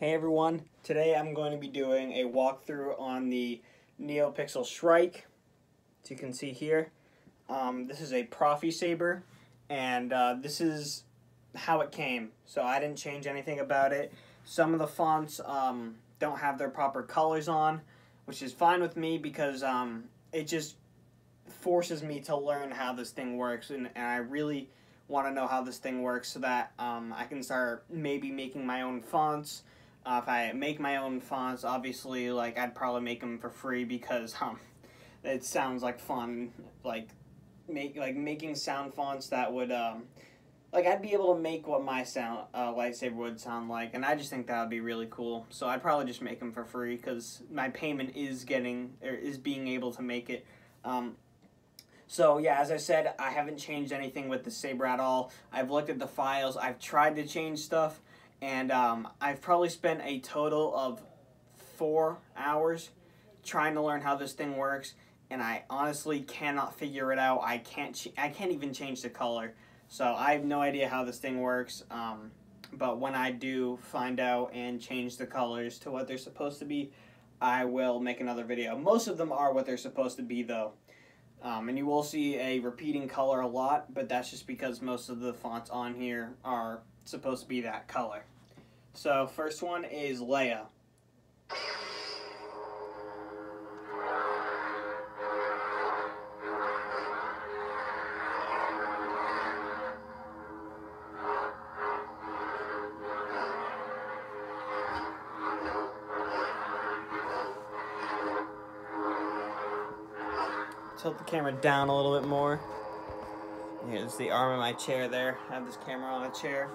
Hey everyone, today I'm going to be doing a walkthrough on the NeoPixel Shrike. As you can see here, um, this is a Proffie Saber, and uh, this is how it came. So I didn't change anything about it. Some of the fonts um, don't have their proper colors on, which is fine with me because um, it just forces me to learn how this thing works, and, and I really want to know how this thing works so that um, I can start maybe making my own fonts. Uh, if I make my own fonts, obviously, like I'd probably make them for free because um, it sounds like fun. Like make like making sound fonts that would um, like I'd be able to make what my sound uh, lightsaber would sound like, and I just think that would be really cool. So I'd probably just make them for free because my payment is getting or is being able to make it. Um, so yeah, as I said, I haven't changed anything with the Saber at all. I've looked at the files, I've tried to change stuff, and um, I've probably spent a total of four hours trying to learn how this thing works, and I honestly cannot figure it out. I can't, I can't even change the color. So I have no idea how this thing works, um, but when I do find out and change the colors to what they're supposed to be, I will make another video. Most of them are what they're supposed to be though. Um, and you will see a repeating color a lot, but that's just because most of the fonts on here are supposed to be that color. So first one is Leia. tilt the camera down a little bit more. Here's the arm of my chair there. I have this camera on a chair.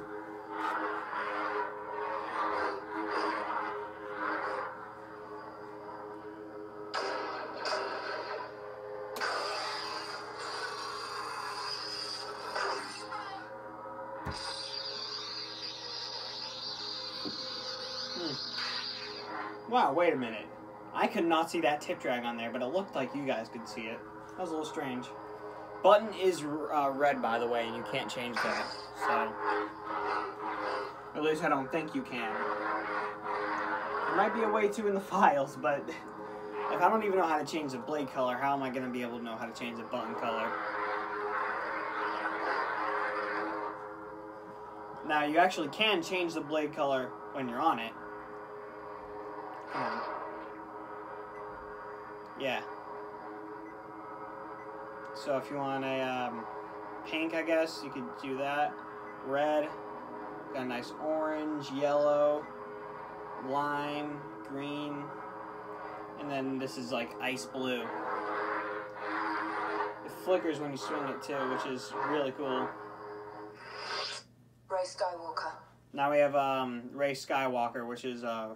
Hmm. Wow, wait a minute. I could not see that tip drag on there, but it looked like you guys could see it. That was a little strange. Button is uh, red, by the way, and you can't change that. So, at least I don't think you can. There might be a way to in the files, but if I don't even know how to change the blade color, how am I going to be able to know how to change the button color? Now, you actually can change the blade color when you're on it. Come on. Yeah. So if you want a um, pink, I guess, you could do that. Red, got a nice orange, yellow, lime, green, and then this is like ice blue. It flickers when you swing it too, which is really cool. Rey Skywalker. Now we have um, Rey Skywalker, which is uh,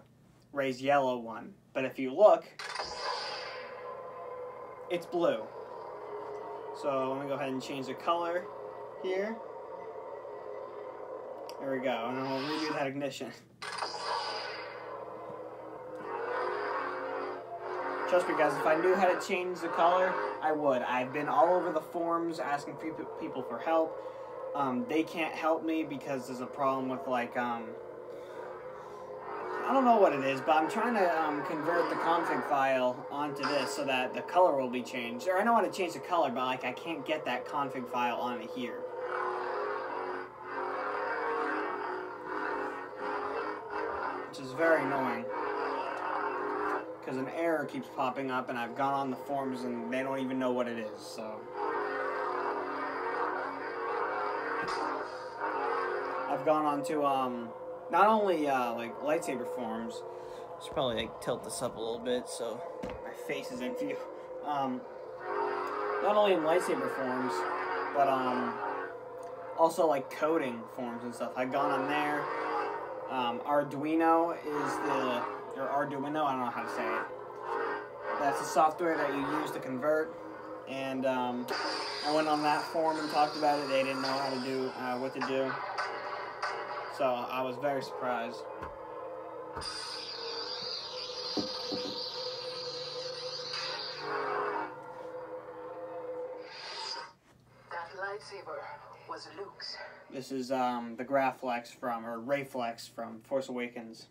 Rey's yellow one. But if you look, it's blue. So let me go ahead and change the color here. There we go, and we'll redo that ignition. Trust me guys, if I knew how to change the color, I would. I've been all over the forums asking people for help. Um, they can't help me because there's a problem with like, um, I don't know what it is, but I'm trying to um, convert the config file onto this so that the color will be changed. Or I know how to change the color, but like I can't get that config file onto here. Which is very annoying. Because an error keeps popping up and I've gone on the forums and they don't even know what it is, so... I've gone on to, um, not only uh, like lightsaber forms. Should probably like tilt this up a little bit so my face is in view. Um, not only in lightsaber forms, but um, also like coding forms and stuff. I've gone on there. Um, Arduino is the or Arduino. I don't know how to say it. That's the software that you use to convert. And um, I went on that forum and talked about it. They didn't know how to do uh, what to do. So I was very surprised. That lightsaber was Luke's. This is um, the Graflex from, or Rayflex from Force Awakens.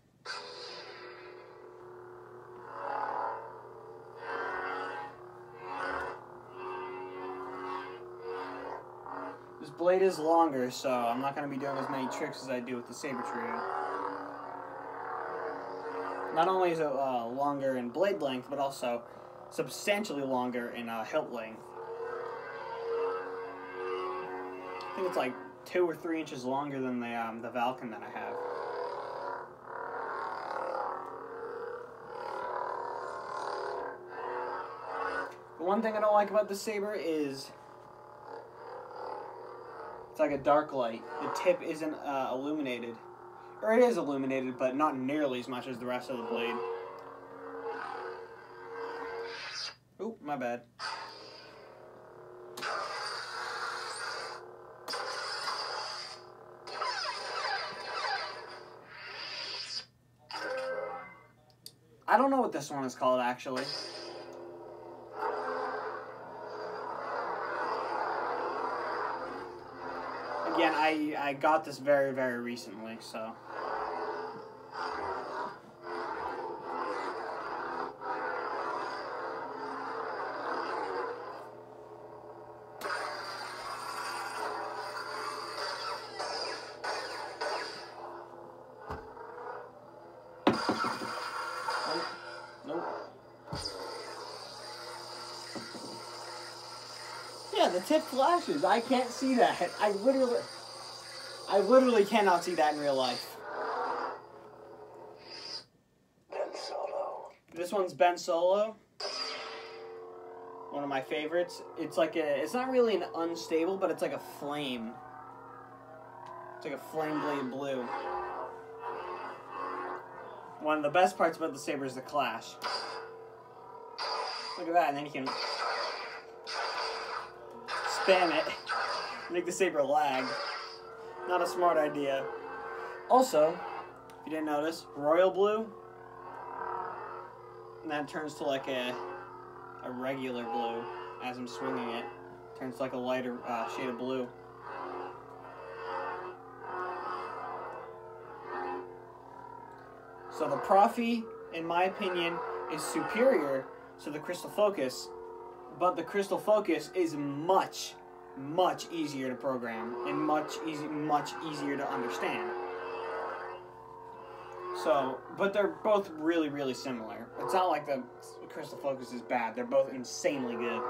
Blade is longer, so I'm not going to be doing as many tricks as I do with the Saber Trio. Not only is it uh, longer in blade length, but also substantially longer in uh, hilt length. I think it's like two or three inches longer than the um, the Valken that I have. The one thing I don't like about the saber is it's like a dark light. The tip isn't uh, illuminated, or it is illuminated, but not nearly as much as the rest of the blade. Oop, my bad. I don't know what this one is called actually. I, I got this very, very recently, so. Yeah, the tip flashes. I can't see that. I literally, I literally cannot see that in real life. Ben Solo. This one's Ben Solo. One of my favorites. It's like a, it's not really an unstable, but it's like a flame. It's like a flame blade blue. One of the best parts about the saber is the clash. Look at that, and then you can spam it, make the saber lag. Not a smart idea. Also, if you didn't notice, royal blue, and then it turns to like a a regular blue as I'm swinging it. Turns like a lighter uh, shade of blue. So the Proffie, in my opinion, is superior to the Crystal Focus, but the Crystal Focus is much, much easier to program and much easy, much easier to understand. So, but they're both really, really similar. It's not like the Crystal Focus is bad. They're both insanely good.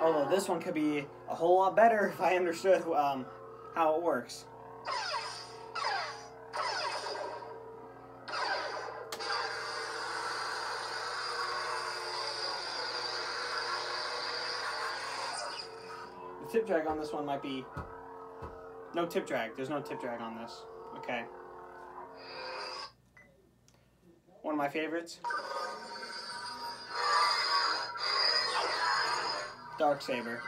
Although this one could be a whole lot better if I understood um, how it works. Tip drag on this one might be no tip drag. There's no tip drag on this. Okay. One of my favorites. Dark Saber.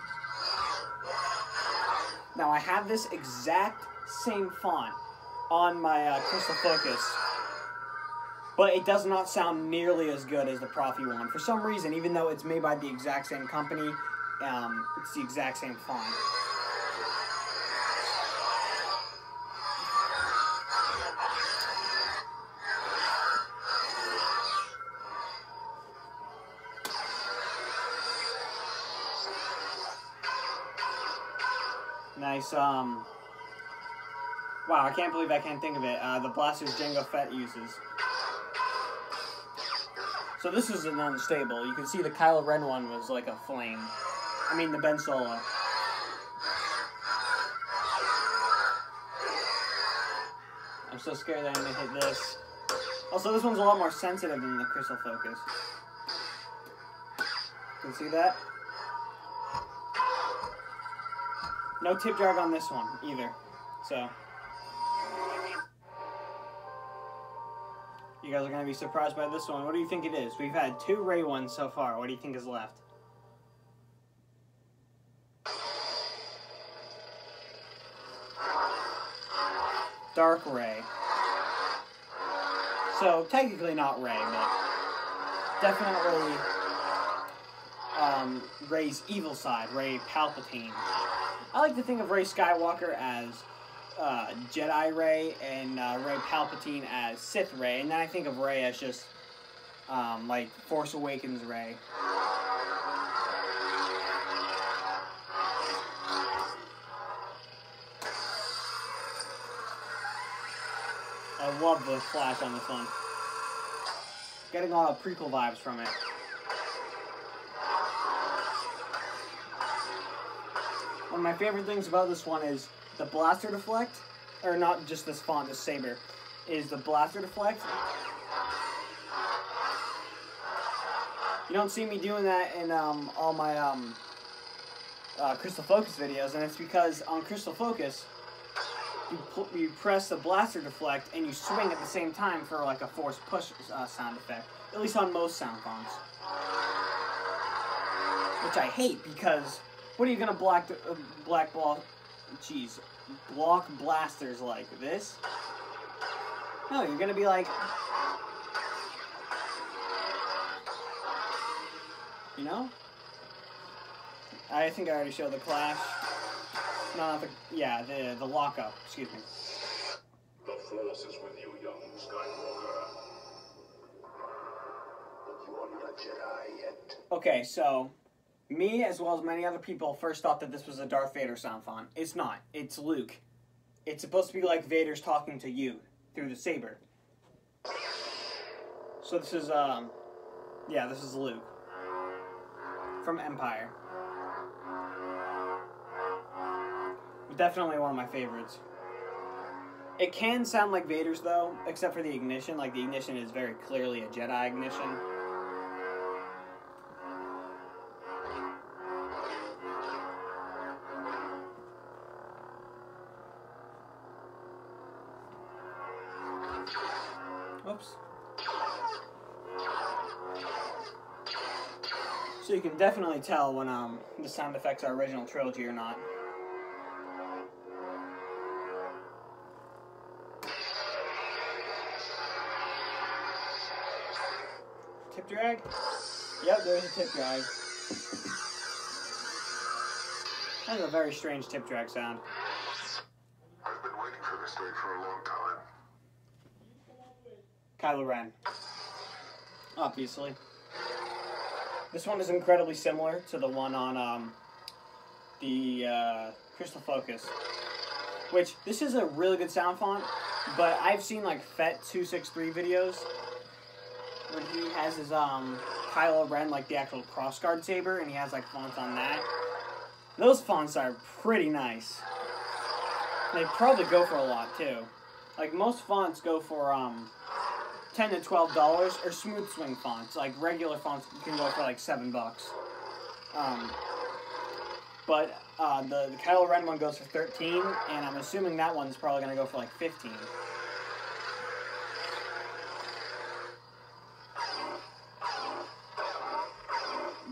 Now I have this exact same font on my uh, Crystal Focus, but it does not sound nearly as good as the Proffie one. For some reason, even though it's made by the exact same company, um, it's the exact same font. Nice, um... Wow, I can't believe I can't think of it. Uh, the blasters Jango Fett uses. So this is an unstable. You can see the Kylo Ren one was like a flame. I mean the Ben Solo. I'm so scared that I'm gonna hit this. Also, this one's a lot more sensitive than the Crystal Focus. You can see that? No tip drag on this one either. So you guys are gonna be surprised by this one. What do you think it is? We've had two Rey ones so far. What do you think is left? Dark Rey. So technically not Rey, but definitely um, Rey's evil side, Rey Palpatine. I like to think of Rey Skywalker as uh, Jedi Rey and uh, Rey Palpatine as Sith Rey, and then I think of Rey as just um, like Force Awakens Rey. I love the flash on this one. Getting a lot of prequel vibes from it. One of my favorite things about this one is the blaster deflect, or not just this font, this saber, is the blaster deflect. You don't see me doing that in um, all my um, uh, Crystal Focus videos, and it's because on Crystal Focus, you, you press the blaster deflect and you swing at the same time for like a force push uh, sound effect. At least on most sound fonts. Which I hate because what are you gonna black uh, black ball? Jeez, block blasters like this? No, you're gonna be like, you know. I think I already showed the clash. No, not the yeah the the lockup. Excuse me. The Force is with you, young Skywalker. But you are not a Jedi yet. Okay, so me as well as many other people first thought that this was a Darth Vader sound font. It's not. It's Luke. It's supposed to be like Vader's talking to you through the saber. So this is um yeah, this is Luke from Empire. Definitely one of my favorites. It can sound like Vader's though, except for the ignition. Like the ignition is very clearly a Jedi ignition. Oops. So you can definitely tell when um the sound effects are original trilogy or not. Tip drag? Yep, there's a tip drag. That's a very strange tip drag sound. I've been waiting for this day for a long time. Kylo Ren. Obviously. This one is incredibly similar to the one on um, the uh, Crystal Focus. Which, this is a really good sound font, but I've seen like Fett263 videos he has his um, Kylo Ren, like the actual crossguard saber, and he has like fonts on that. Those fonts are pretty nice. They probably go for a lot too. Like most fonts go for um, ten to twelve dollars, or smooth swing fonts. Like regular fonts can go for like seven bucks. Um, but uh, the the Kylo Ren one goes for thirteen, and I'm assuming that one's probably gonna go for like fifteen.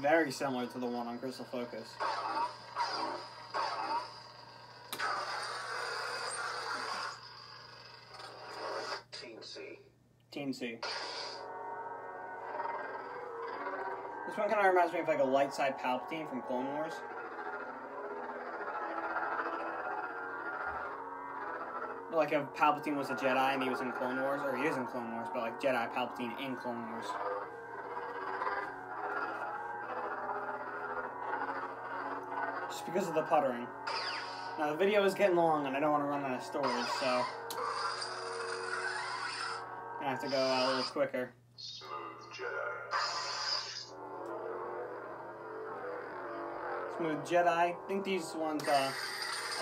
Very similar to the one on Crystal Focus. Teensy. Teensy. This one kind of reminds me of like a light side Palpatine from Clone Wars. Like if Palpatine was a Jedi and he was in Clone Wars, or he is in Clone Wars, but like Jedi Palpatine in Clone Wars. Because of the puttering. Now the video is getting long and I don't want to run out of storage, so I have to go uh, a little quicker. Smooth Jedi. Smooth Jedi. I think these ones uh,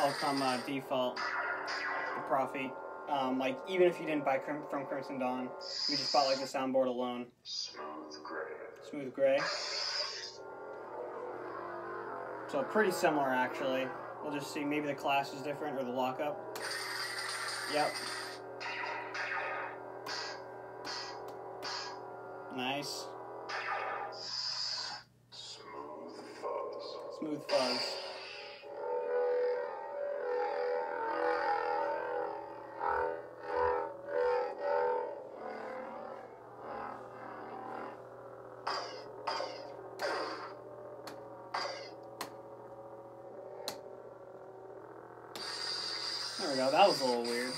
all come uh, default. The Proffie. Um, like even if you didn't buy Crim- from Crimson Dawn, you just bought like the soundboard alone. Smooth Gray. Smooth Gray. So pretty similar actually. We'll just see maybe the class is different or the lockup. Yep. Nice. Smooth Fuzz. Smooth fuzz. Go. That was a little weird.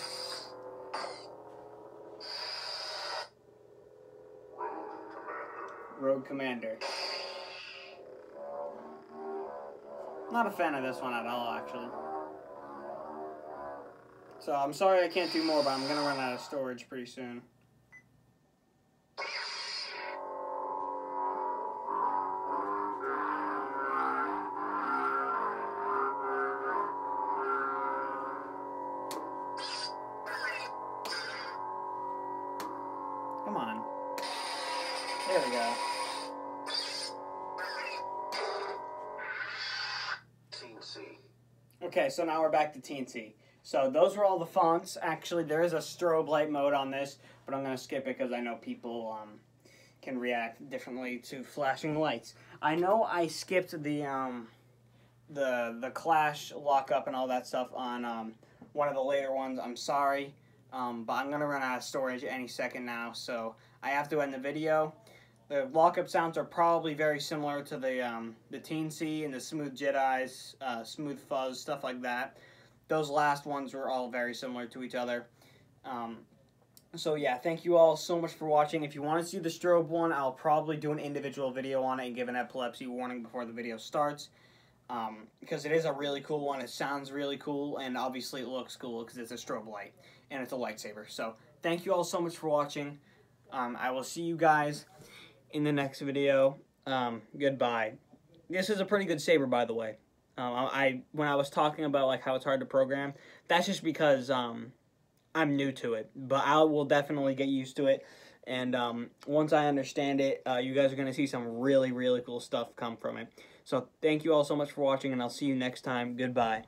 Rogue Commander. Not a fan of this one at all, actually. So I'm sorry I can't do more, but I'm gonna run out of storage pretty soon. Okay, so now we're back to TNT. So those were all the fonts. Actually, there is a strobe light mode on this, but I'm going to skip it because I know people um, can react differently to flashing lights. I know I skipped the um, the the Clash lockup and all that stuff on um, one of the later ones. I'm sorry, um, but I'm going to run out of storage any second now, so I have to end the video. The lockup sounds are probably very similar to the um, the Teensy and the Smooth Jedi's, uh, Smooth Fuzz, stuff like that. Those last ones were all very similar to each other. Um, so yeah, thank you all so much for watching. If you want to see the strobe one, I'll probably do an individual video on it and give an epilepsy warning before the video starts. Um, because it is a really cool one. It sounds really cool, and obviously it looks cool because it's a strobe light and it's a lightsaber. So thank you all so much for watching. Um, I will see you guys in the next video. Um, goodbye. This is a pretty good saber, by the way. Um, I when I was talking about like how it's hard to program, that's just because um, I'm new to it. But I will definitely get used to it, and um, once I understand it, uh, you guys are gonna see some really really cool stuff come from it. So thank you all so much for watching, and I'll see you next time. Goodbye.